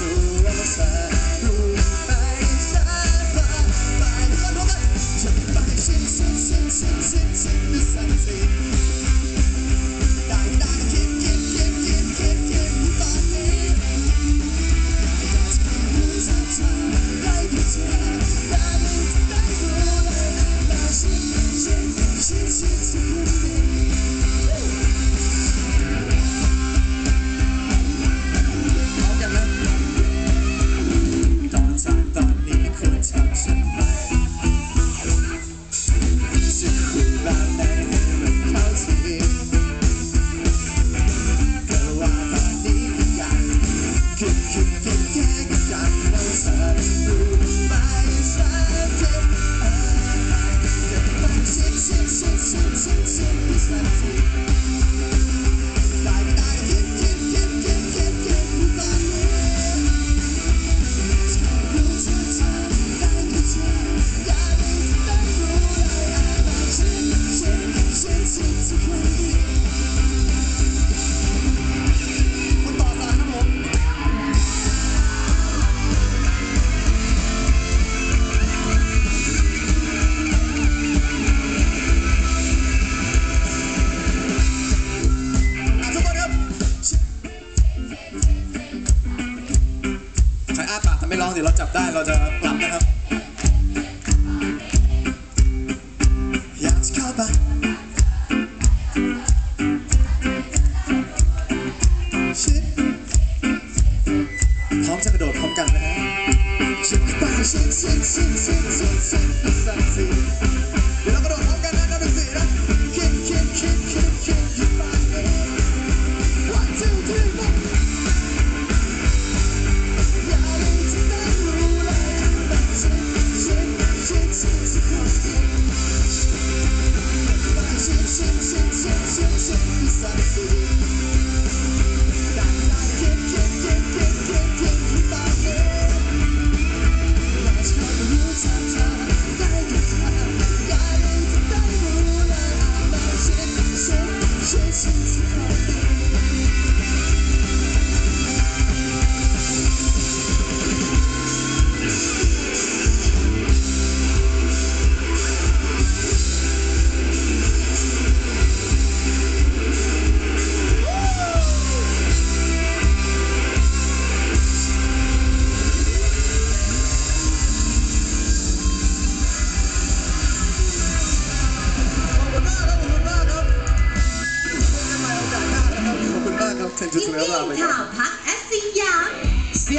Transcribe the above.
Like it's เดี๋ยวเราจับได้เราจะปรับนะครับอยากจะเข้าไปชิพร้อมจะกระโดดพร้อมกันนะฮะชิดเข้าไปชิดชิดชิดชิดชิดชิด ทีมข่าวพักแอสซิยา เสี